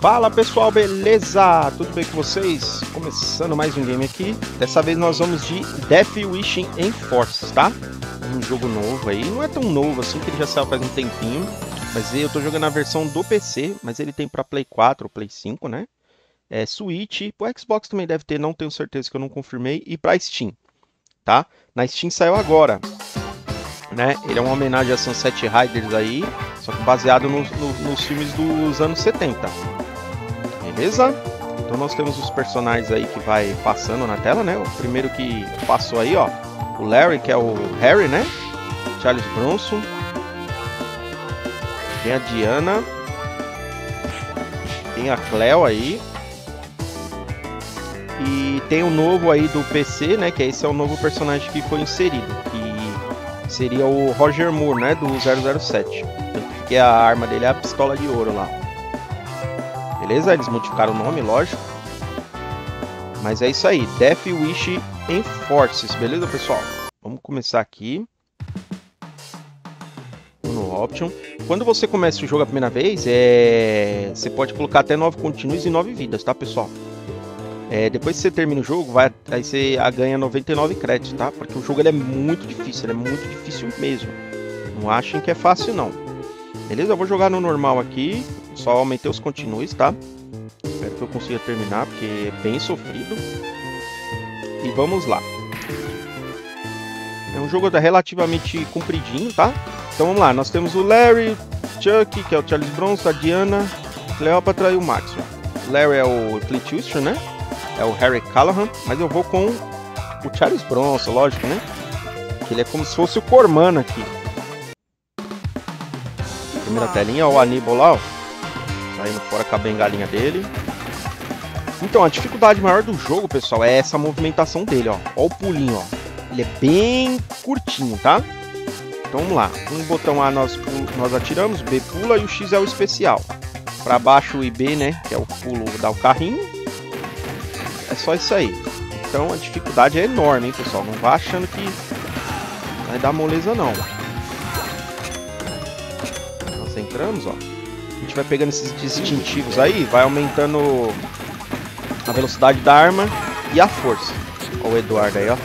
Fala pessoal, beleza? Tudo bem com vocês? Começando mais um game aqui. Dessa vez nós vamos de Death Wishing Enforced, tá? Um jogo novo aí. Não é tão novo assim, que ele já saiu faz um tempinho. Mas eu tô jogando a versão do PC, mas ele tem pra Play 4 ou Play 5, né? É, Switch, o Xbox também deve ter, não tenho certeza que eu não confirmei. E pra Steam, tá? Na Steam saiu agora, né? Ele é uma homenagem a Sunset Riders aí, só que baseado no, no, nos filmes dos anos 70. Beleza? Então nós temos os personagens aí que vai passando na tela, né? O primeiro que passou aí, ó, o Larry, que é o Harry, né? Charles Bronson. Tem a Diana. Tem a Cleo aí. E tem o novo aí do PC, né? Que esse é o novo personagem que foi inserido. Que seria o Roger Moore, né? Do 007. Que a arma dele é a pistola de ouro lá. Beleza? Eles modificaram o nome, lógico. Mas é isso aí. Death Wish Enforces. Beleza, pessoal? Vamos começar aqui. No Option. Quando você começa o jogo a primeira vez, é... você pode colocar até 9 continues e 9 vidas, tá, pessoal? É, depois que você termina o jogo, vai, aí você ganha 99 créditos, tá? Porque o jogo ele é muito difícil, ele é muito difícil mesmo. Não achem que é fácil, não. Beleza? Eu vou jogar no normal aqui. Só aumentei os continues, tá? Espero que eu consiga terminar, porque é bem sofrido. E vamos lá. É um jogo relativamente compridinho, tá? Então vamos lá. Nós temos o Larry, Chuck, que é o Charles Bronson, a Diana, Cleópatra e o Maxwell. O Larry é o Clint Eastwood, né? é o Harry Callahan, mas eu vou com o Charles Bronson, lógico, né? Que ele é como se fosse o Cormano aqui. Primeira telinha, ó, o Aníbal lá, ó. Saindo fora com a bengalinha dele. Então, a dificuldade maior do jogo, pessoal, é essa movimentação dele, ó. Ó o pulinho, ó. Ele é bem curtinho, tá? Então vamos lá. Um botão A nós, nós atiramos, B pula e o X é o especial. Para baixo e B, né? Que é o pulo, dá o carrinho é só isso aí. Então a dificuldade é enorme, hein, pessoal. Não vá achando que vai dar moleza, não. Entramos, ó. A gente vai pegando esses distintivos aí, vai aumentando a velocidade da arma e a força. Olha o Eduardo aí, ó.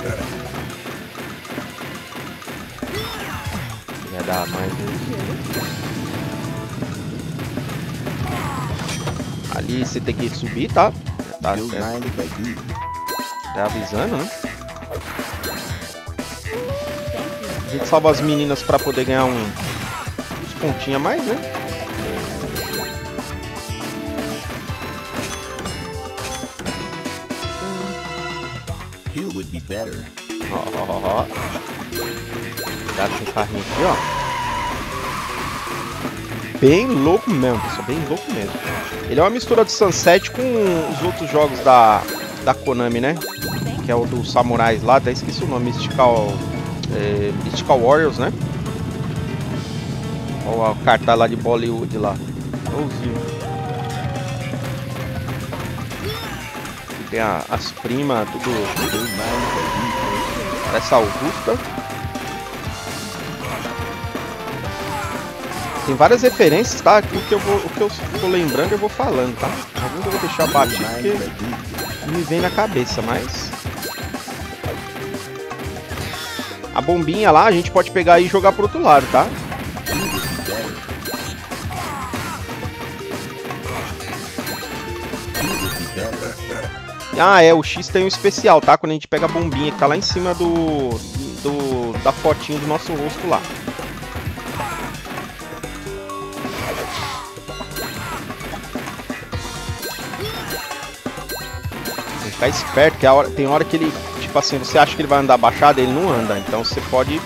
Vai dar mais Ali você tem que subir, tá? Tá certo. Tá avisando, né? A gente salva as meninas pra poder ganhar um, uns pontinhos a mais, né? You would be better. Ó, ó, ó. Cuidado com o carrinho aqui, ó bem louco mesmo, pessoal, bem louco mesmo. Ele é uma mistura do Sunset com os outros jogos da, da Konami, né? Que é o dos samurais lá, até esqueci o nome, Mystical, é, Mystical Warriors, né? Olha o cartaz lá de Bollywood lá. Igualzinho. Tem a, as primas, tudo, Essa Augusta. Tem várias referências, tá? O que eu vou, o que eu tô lembrando eu vou falando, tá? Alguns eu vou deixar batido porque me vem na cabeça, mas... A bombinha lá a gente pode pegar e jogar pro outro lado, tá? Ah, é, o X tem um especial, tá? Quando a gente pega a bombinha que tá lá em cima do, do da fotinho do nosso rosto lá. ficar esperto, que hora, tem hora que ele, tipo assim, você acha que ele vai andar baixado, ele não anda. Então você pode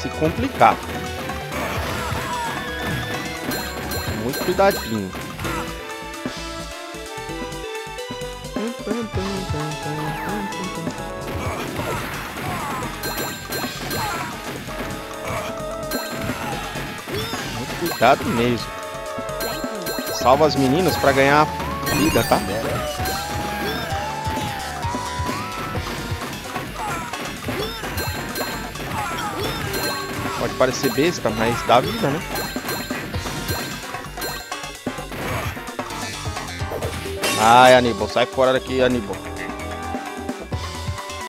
se complicar. Muito cuidadinho. Cuidado mesmo. Salva as meninas para ganhar vida, tá? Pode parecer besta, mas dá vida, né? Ai, Aníbal, sai fora daqui, Aníbal.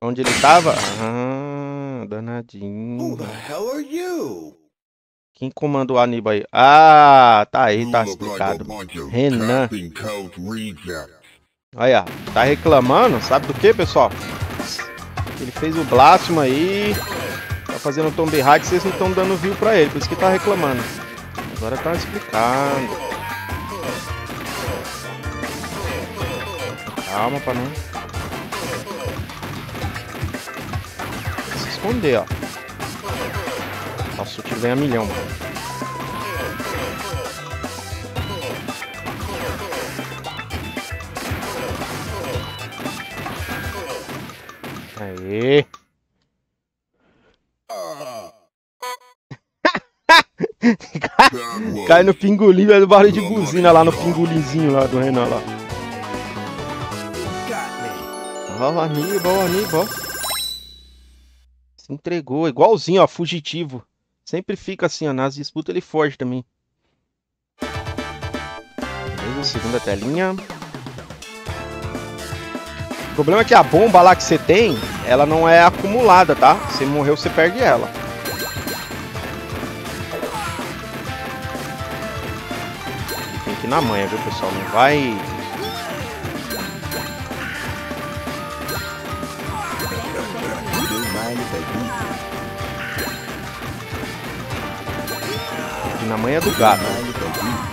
Onde ele tava? Ah, danadinho. Quem comanda o Aníbal aí? Ah, tá aí, tá explicado. Renan. Olha, tá reclamando, sabe do que, pessoal? Ele fez o Blasphema aí, tá fazendo Tomb Raider, vocês não estão dando view pra ele, por isso que tá reclamando. Agora tá explicando. Calma pra não... Se esconder, ó. Nossa, o tiro ganha milhão, mano. Aê! Cai no pingolim, velho, barulho de buzina lá no pingolinzinho lá do Renan lá. Ó, o Aníbal, o Aníbal. Se entregou, igualzinho, ó, fugitivo. Sempre fica assim, ó, nas disputas ele foge também. Beleza, segunda telinha. O problema é que a bomba lá que você tem, ela não é acumulada, tá? Você morreu, você perde ela. Tem que ir na manha, viu, pessoal? Não vai na manha do gato.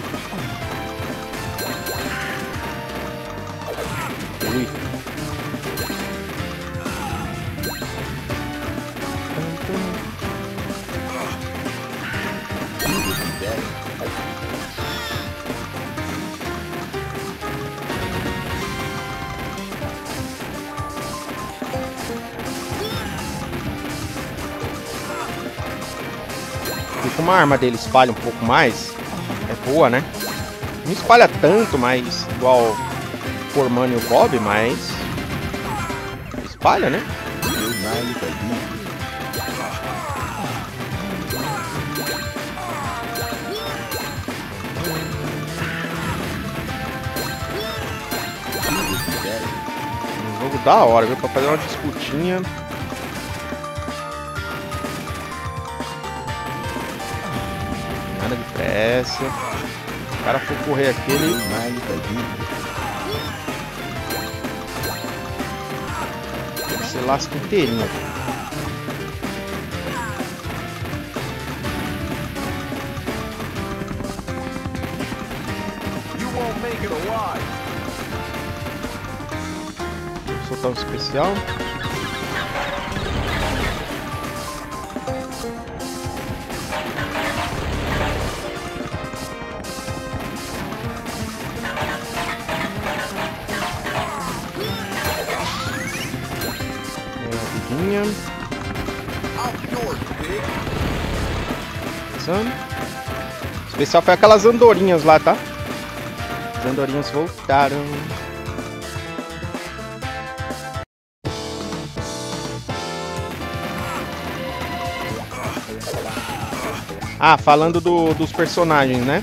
Como a arma dele espalha um pouco mais, é boa, né? Não espalha tanto, mas igual o Forman e o Bob, mas espalha, né? Um jogo da hora, viu? Pra fazer uma disputinha. Essa. O cara for correr aquele. Você lasca inteirinho. Soltar um especial. Especial foi aquelas andorinhas lá, tá? As andorinhas voltaram. Ah, falando do, dos personagens, né?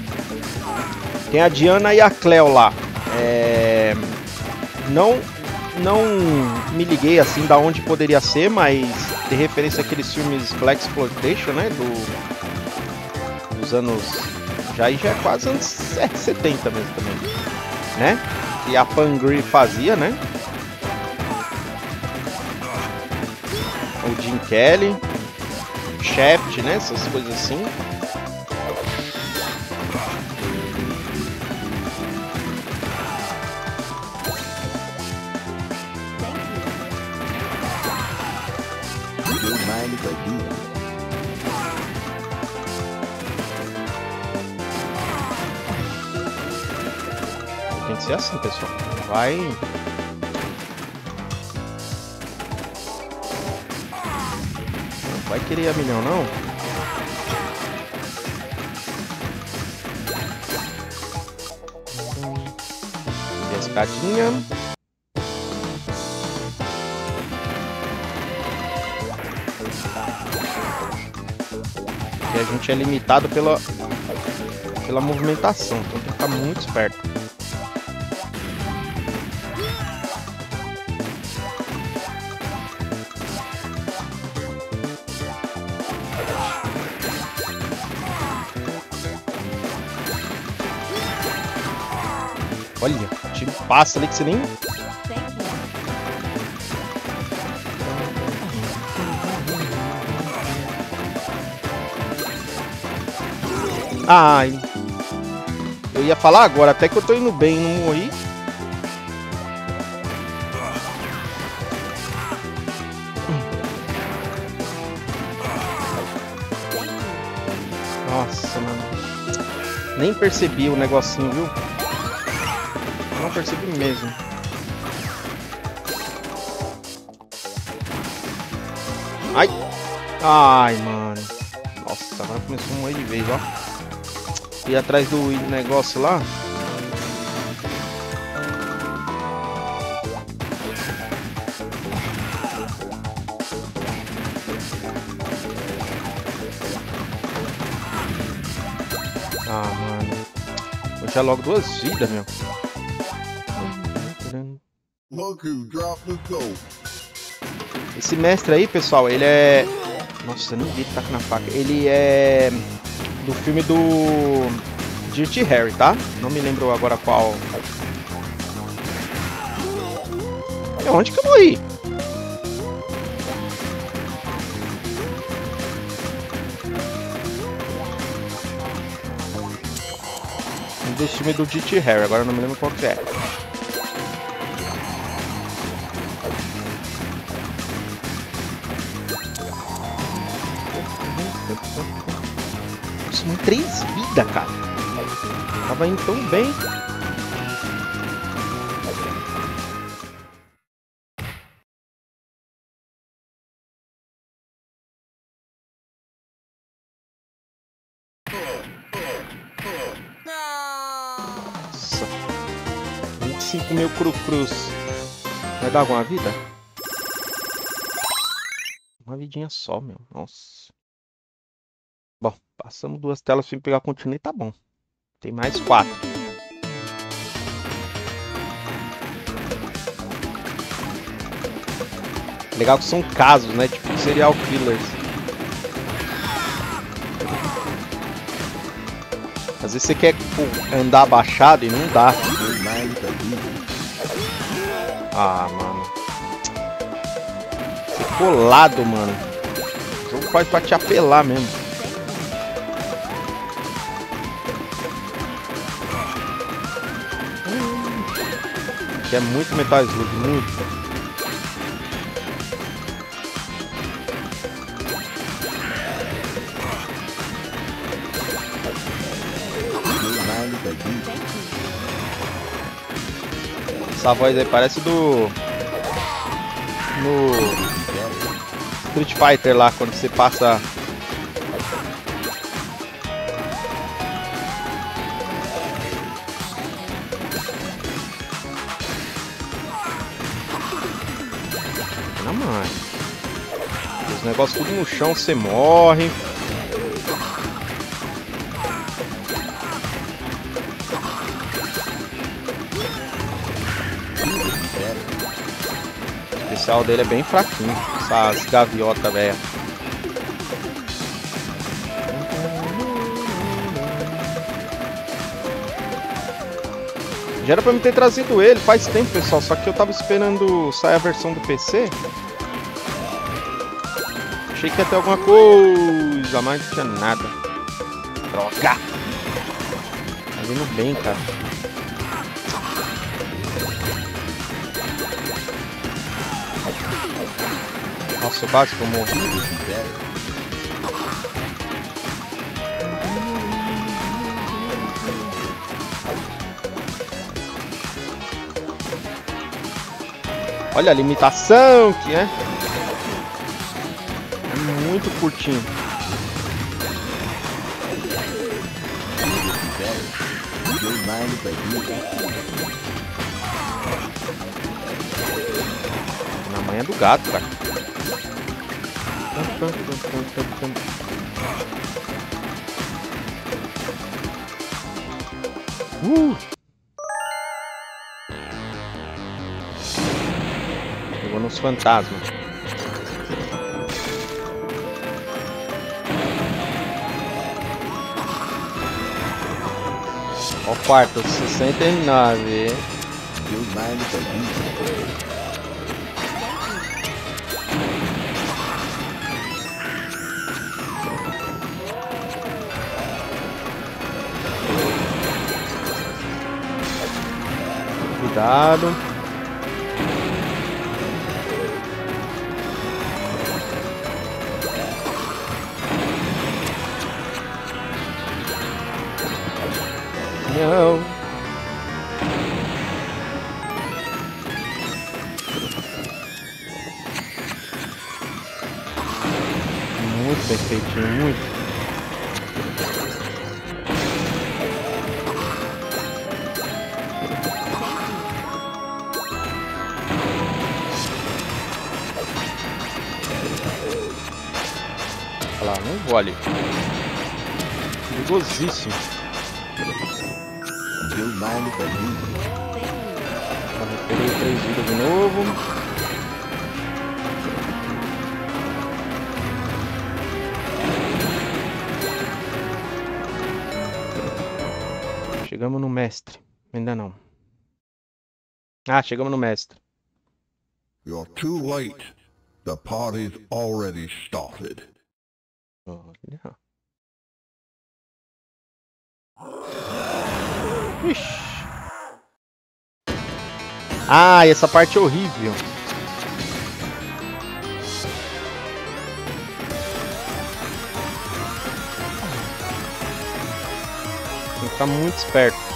Tem a Diana e a Cleo lá. É... Não não me liguei assim da onde poderia ser, mas de referência àqueles filmes Black Exploitation, né? Do, dos anos. Já já é quase anos 70 mesmo também. Né? Que a Pangri fazia, né? O Jim Kelly, Shaft, né? Essas coisas assim. Assim, pessoal. Vai. Não vai querer a milhão, não? E a. E a gente é limitado pela, pela movimentação, então tem que ficar muito esperto. Olha, tiro passa ali que você nem... Ai. Eu ia falar agora, até que eu tô indo bem, não morri. Nossa, mano. Nem percebi o negocinho, viu? Percebi mesmo. Ai! Ai, mano. Nossa, agora começou a morrer de vez, ó. E atrás do negócio lá. Ah, mano. Vou deixar logo duas vidas, meu. Esse mestre aí, pessoal, ele é... Nossa, eu nem vi ele tá com na faca. Ele é do filme do Dirty Harry, tá? Não me lembro agora qual. É onde que eu morri? Do filme do Dirty Harry, agora não me lembro qual que é. Vidas, cara. Tava indo tão bem. Nossa. 25 mil cru cruz. Vai dar alguma vida? Uma vidinha só, meu. Nossa. Passamos duas telas sem pegar continue e tá bom. Tem mais quatro. Legal que são casos, né? Tipo serial killers. Às vezes você quer andar abaixado e não dá. Ah, mano. Você colado, mano. O jogo faz pra te apelar mesmo. Que é muito Metal Slug, muito. Essa voz aí parece do. No. Street Fighter lá, quando você passa Os negócios tudo no chão, você morre. O especial dele é bem fraquinho. Essas gaviota velha. Já era pra me ter trazido ele faz tempo, pessoal. Só que eu tava esperando sair a versão do PC. Achei que ia ter alguma coisa, mas não tinha nada. Droga! Tá vindo bem, cara. Nossa, quase que eu morri. Olha a limitação que é muito curtinho. Na manhã do gato, cara. Uh! Pegou nos fantasmas. Quarto, 69. Do you mind if I do? Cuidado. Não. Muito bem feitinho, muito. Olha lá, não vole. Perigosíssimo. You mind if I do? Recuperei três vidas de novo. Chegamos no mestre. Ainda não. Ah, chegamos no mestre. You're too late. The party's already started. Olha. Ixi. Ah, essa parte é horrível. Tem que ficar muito esperto.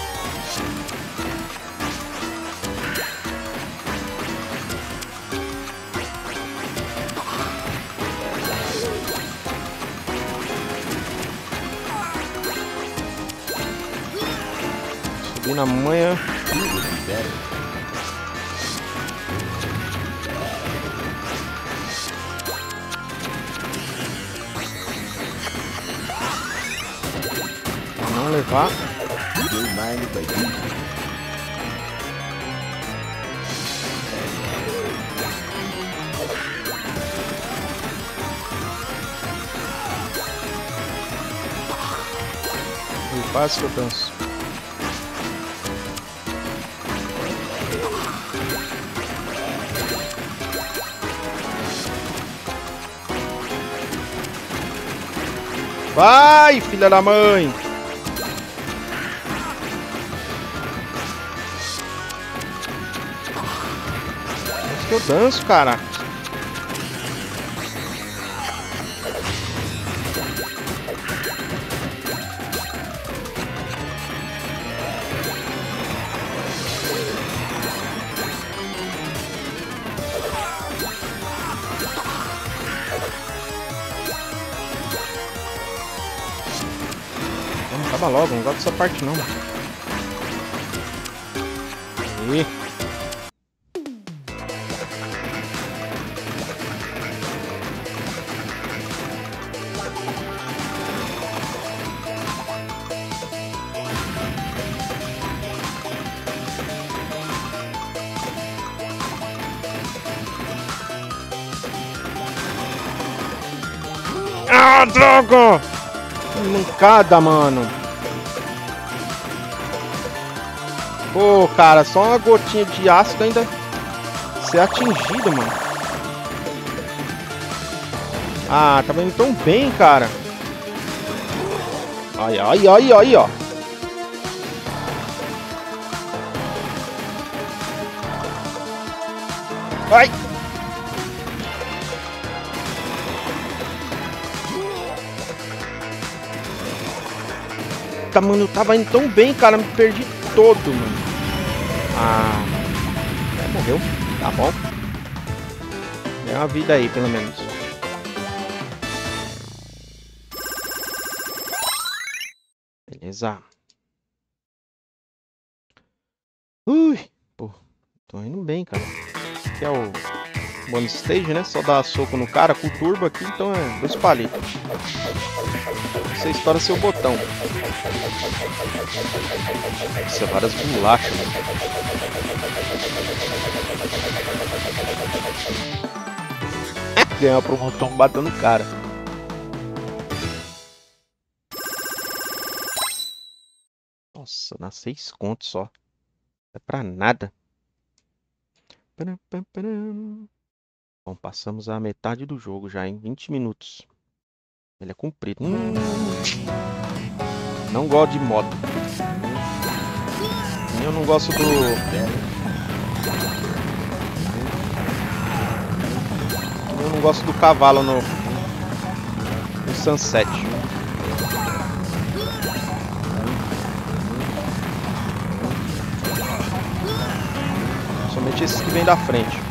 Na. Pra não levar. Que eu danço. Vai, filha da mãe! Acho que eu danço, cara. Logo, não gosto dessa parte não. Aí. Ah, droga! Mancada, mano. Pô, cara, só uma gotinha de ácido ainda ser atingido, mano. Ah, tá indo tão bem, cara. Ai, ai, ai, ai, ó. Ai! Tá, mano, tava indo tão bem, cara, me perdi todo, mano. Ah, é, morreu. Tá bom. Tem uma vida aí, pelo menos. Beleza. Ui, pô, tô indo bem, cara. Aqui é o bonus stage, né? Só dar soco no cara com turbo aqui, então é dois palitos. Você estoura seu botão. Isso é várias bolachas, mano. Ganhar uma promoção batendo o cara. Nossa, dá seis contos só. É pra nada. Bom, passamos a metade do jogo já em 20 minutos. Ele é comprido. Hum. Não gosto de moto. Eu não gosto do. Eu não gosto do cavalo no, no Sunset. Somente esses que vêm da frente.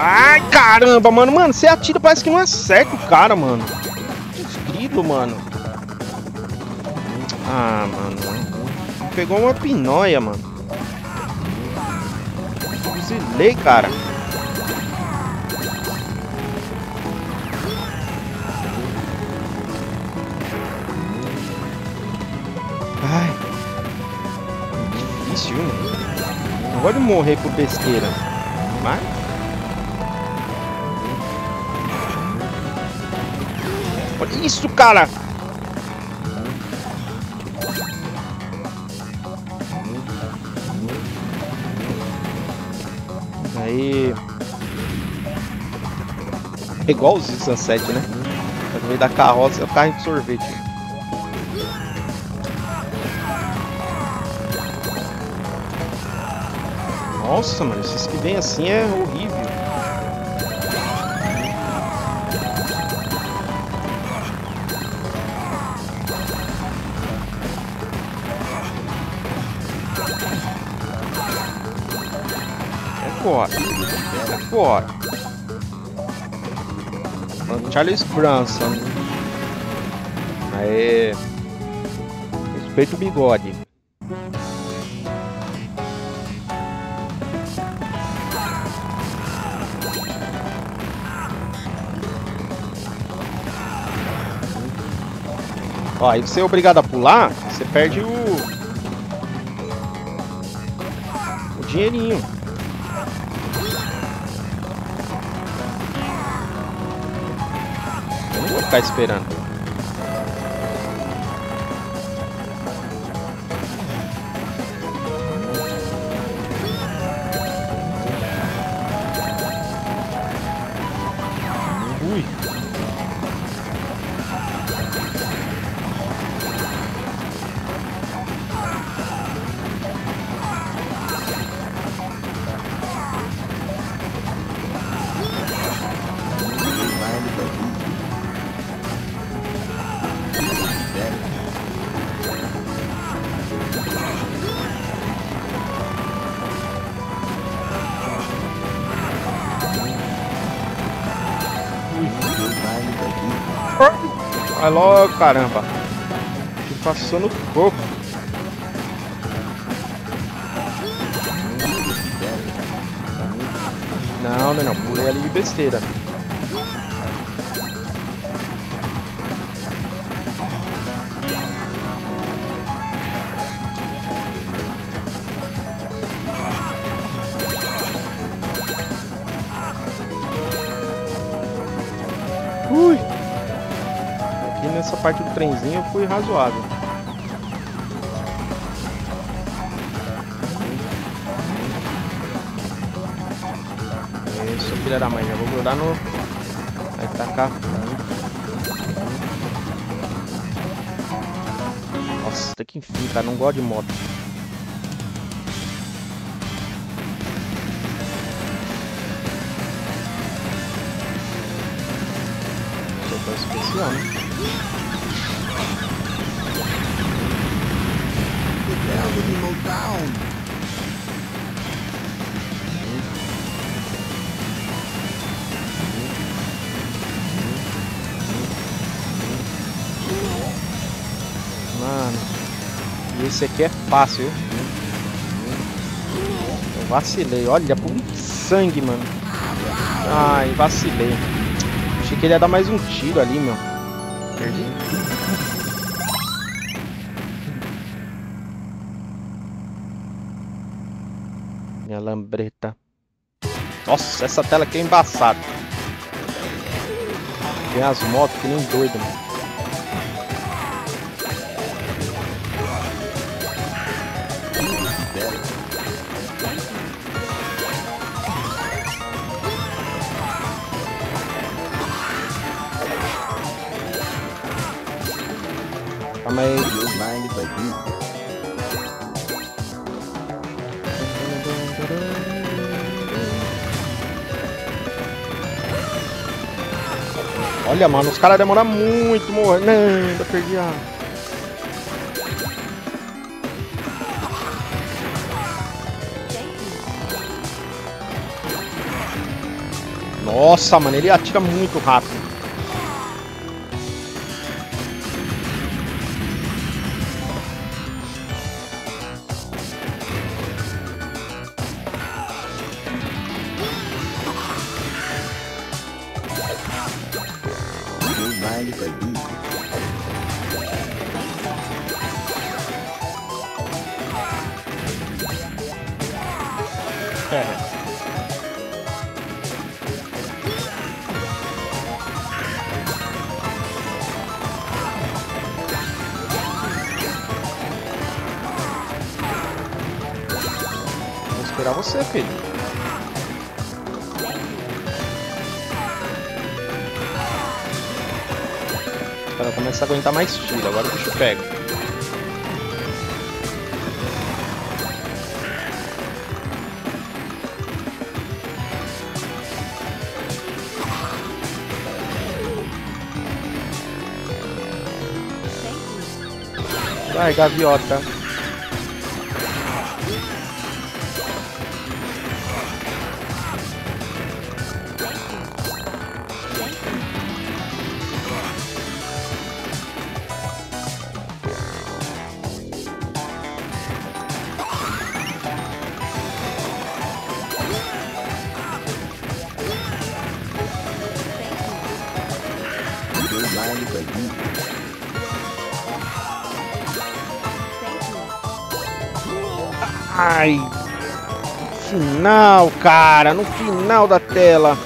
Ai, caramba, mano. Mano, você atira, parece que não acerta o cara, mano. Escrito, mano. Ah, mano. Pegou uma pinóia, mano. Fuzilei, cara. Ai. Difícil, hein? Não gosto de morrer por besteira. Mas... isso, cara! Aí... É igual os Sunset, né? No meio da carroça é o carro de sorvete. Nossa, mano, esses que vêm assim é horrível. Fora. Sai fora. Charles Bronson. Aê. Respeita o bigode. Ó, aí você é obrigado a pular, você perde o... O dinheirinho. Ficar esperando. Vai logo, caramba. Passou no coco. Não, não, não. Pulei ali de besteira. Parte do trenzinho eu fui razoável. Isso, filha da mãe, já vou grudar no. Vai tacar. Nossa, que enfim, cara, não gosto de moto. Especial, né? Down, down! Mano. E esse aqui é fácil, viu? Eu vacilei. Olha, por sangue, mano. Ai, vacilei. Achei que ele ia dar mais um tiro ali, meu. Perdi. Minha lambreta. Nossa, essa tela aqui é embaçada. Tem as motos que nem doido, mano. Olha, mano, os caras demoram muito morrer. Não, ainda perdi a. Nossa, mano, ele atira muito rápido. Vai, gaviota. You final, cara, no final da tela.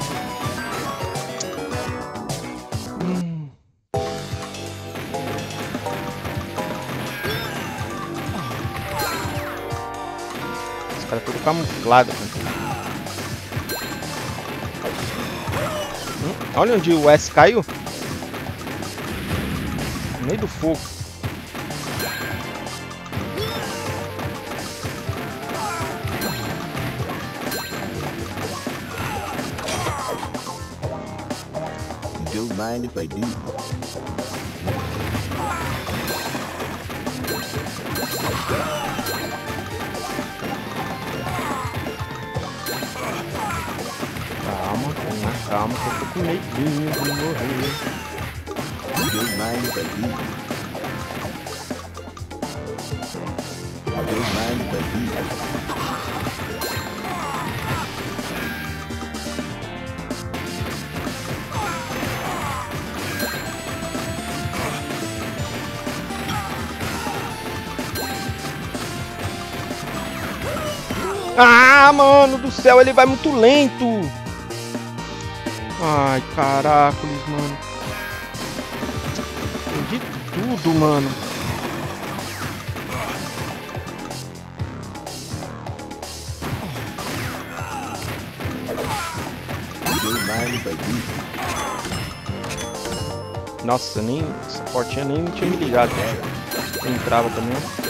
Os caras tudo camuflado, cara. Hum, olha onde o S caiu. No meio do fogo. they do. Ah, mano do céu, ele vai muito lento. Ai, caracoles, mano. Perdi tudo, mano. Nossa, nem essa portinha nem tinha me ligado. Entrava também.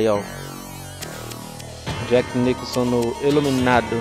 Aí, ó. Jack Nicholson no Iluminado.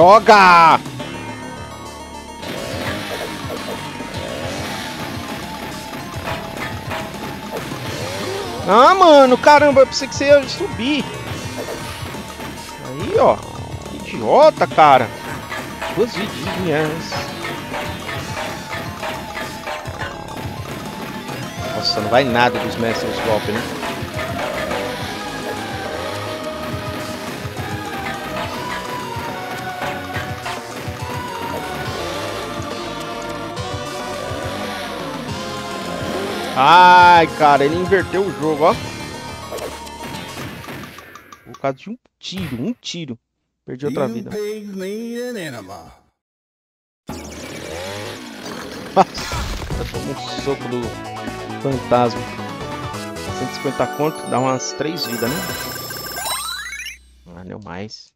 Droga! Ah, mano, caramba, eu pensei que você ia subir. Aí, ó. Idiota, cara. Duas vidinhas. Nossa, não vai nada dos mestres golpe, né? Ai, cara, ele inverteu o jogo, ó. Por causa de um tiro, um tiro. Perdi outra vida. pigs need an enema. Eu tomo um soco do fantasma. 150 conto, dá umas 3 vidas, né? Ah, deu mais.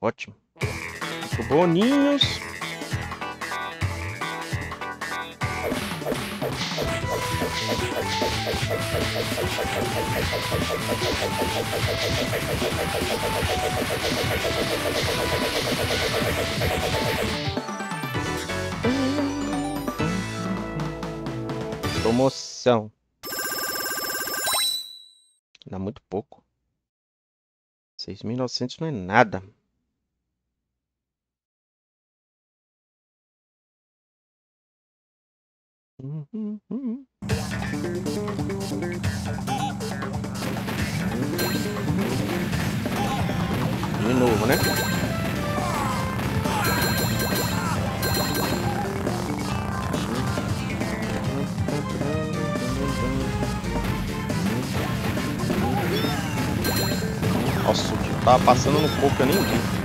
Ótimo. Boninhos. Promoção. Dá muito pouco. 6.900 não é nada. De novo, né? Nossa, o tio tava passando no pouco, eu nem vi.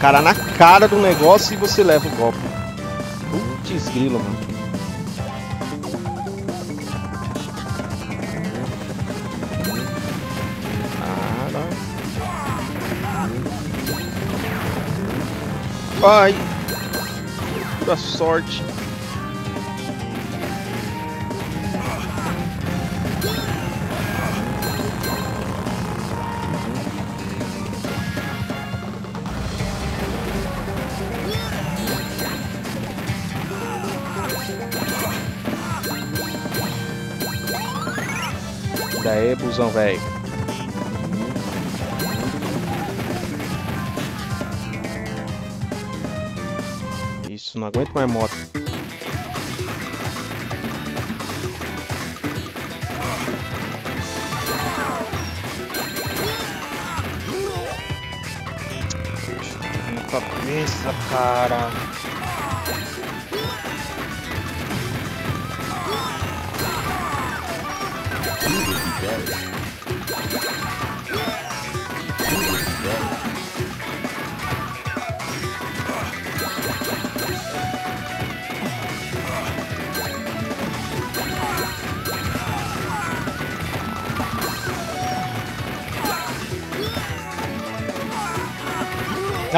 Cara na cara do negócio e você leva o golpe. Putz grilo, mano. Cara. Ai. Pura sorte. Daí, busão, velho. Isso, não aguento mais moto. Na cabeça, cara.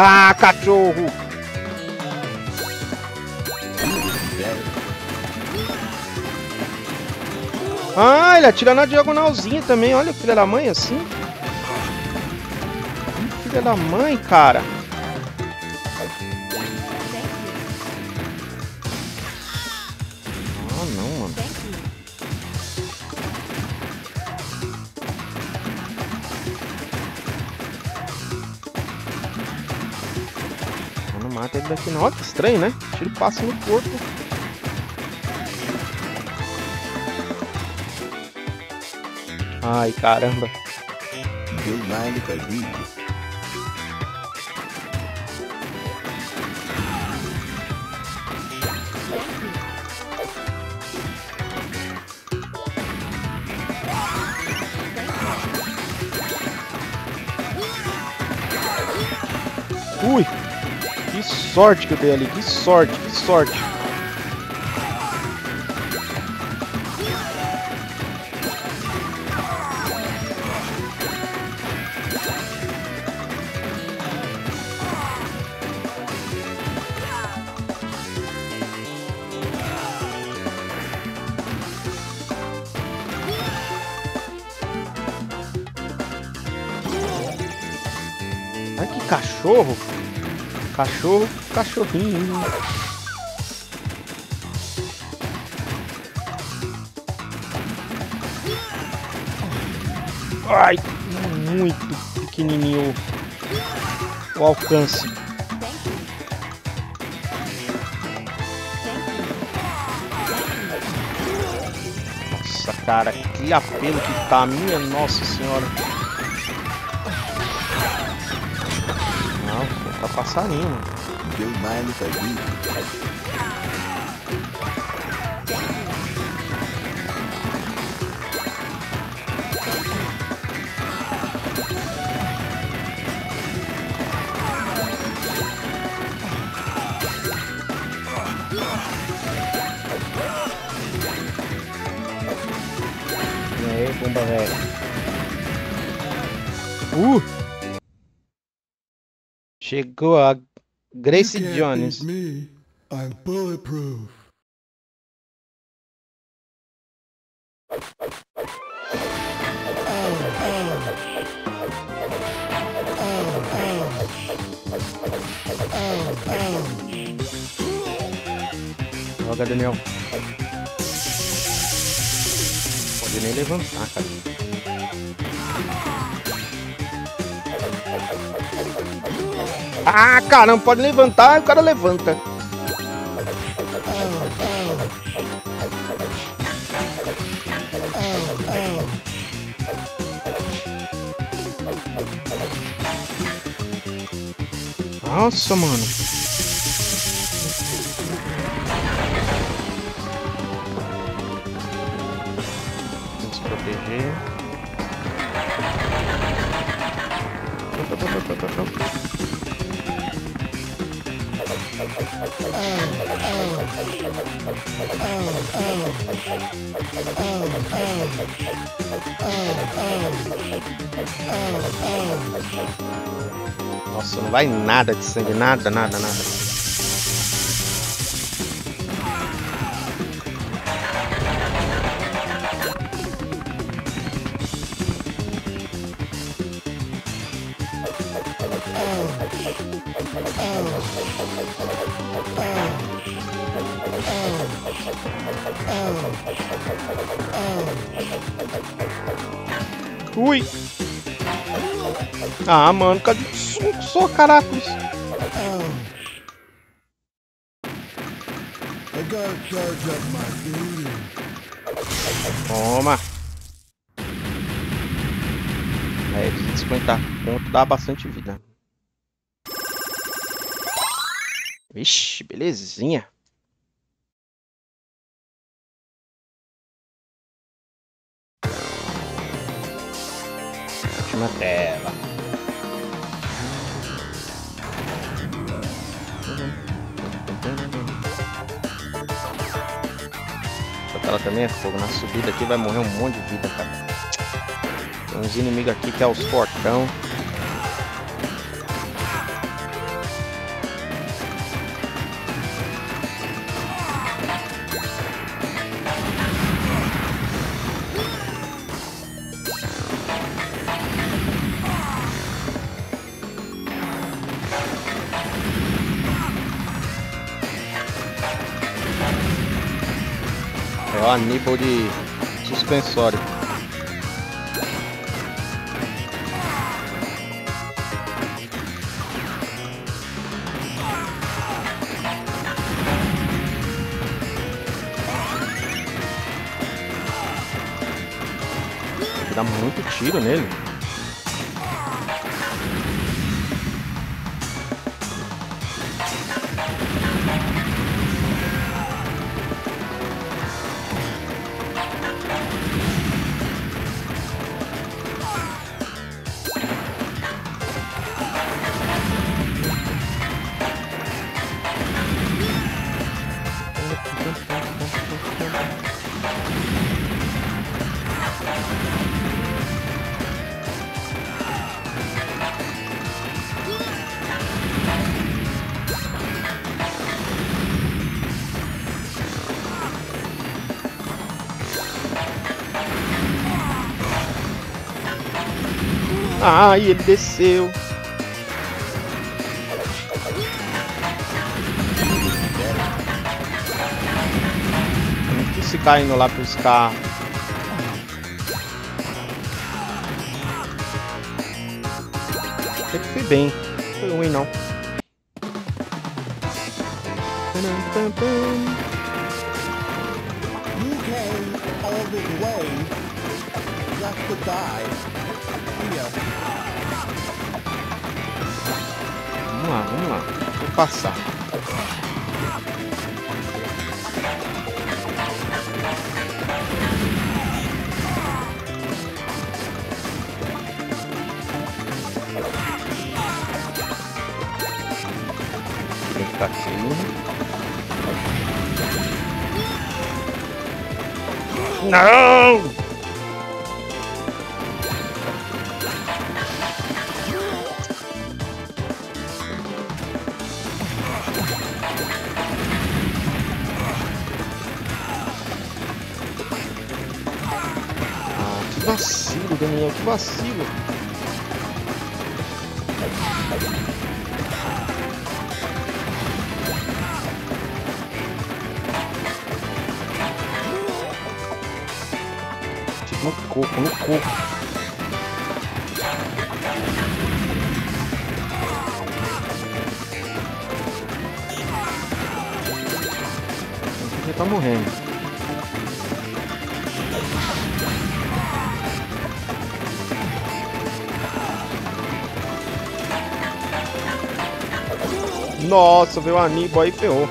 Ah, cachorro! Ah, ele atira na diagonalzinha também. Olha, filha da mãe, assim. Filha da mãe, cara. Daqui não. Olha que estranho, né? Tiro passa no corpo. Ai, caramba. I sorte que eu dei ali. Que sorte, que sorte. Ai, que cachorro. Cachorro, cachorrinho. Ai, muito pequenininho o alcance. Nossa, cara, que apelo que tá, minha nossa senhora. Passarinho. mano. Don't mind if I do. E aí, bomba velho. Uh! Chegou a Grace Jones. me. I'm bulletproof. Joga, Daniel. Pode nem levantar, cara. Ah, caramba, pode levantar, o cara levanta. Nossa, mano. Nossa, não vai nada de sangue, nada, nada, nada. Ah, mano, cadê só, só caracos? Toma! É, 250 pontos dá bastante vida. Vixe, belezinha. Última tela. Essa tela também é fogo. Na subida aqui vai morrer um monte de vida, cara. Tem uns inimigos aqui que é os fortão. O nível de suspensório. Dá muito tiro nele. Ai, ele desceu. Muito esse cara indo lá pros carros. que fui bem. Ficar assim. Não! Ah, que vacilo, Daniel, que vacilo. Morrendo. Nossa, veio o Aníbal aí ferrou.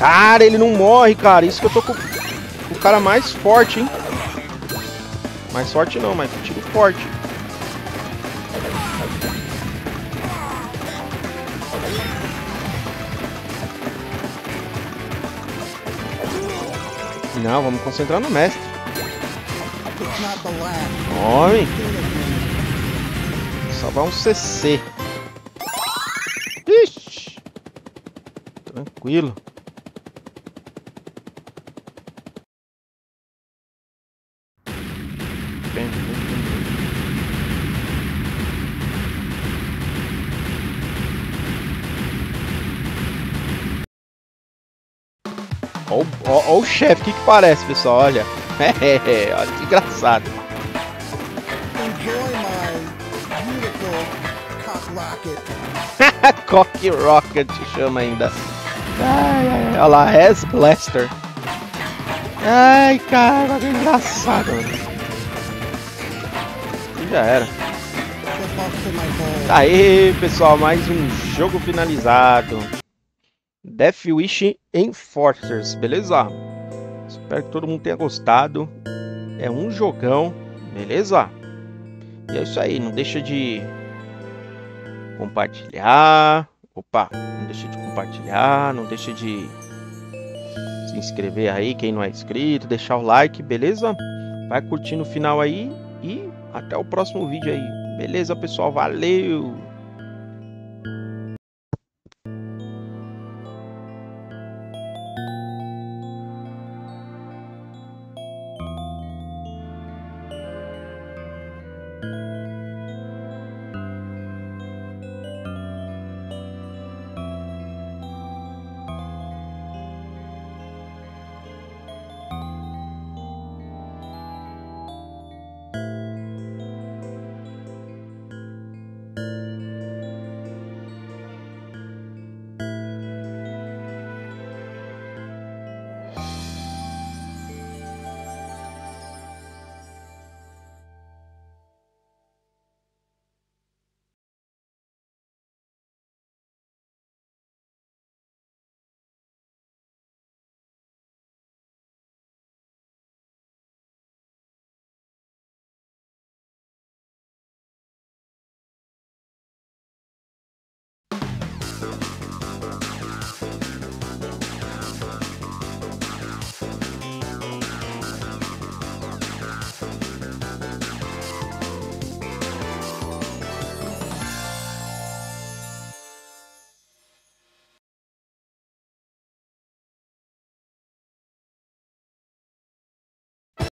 Cara, ele não morre, cara. Isso que eu tô com o cara mais forte, hein? Mais forte não, mas forte. Não, vamos concentrar no mestre. Homem. Só vai um CC. Ixi. Tranquilo. Ó, o- chefe, o que, que parece, pessoal? Olha. É, olha que engraçado. Cock rocket. Chama ainda. Ai, ai. Olha lá, Res Blaster. Ai, cara, que engraçado. E já era. Aê, pessoal, mais um jogo finalizado. Death Wish Enforcers, beleza? Espero que todo mundo tenha gostado. É um jogão, beleza? E é isso aí, não deixa de compartilhar. Opa, não deixa de compartilhar, não deixa de se inscrever aí, quem não é inscrito, deixar o like, beleza? Vai curtindo o final aí e até o próximo vídeo aí. Beleza, pessoal? Valeu!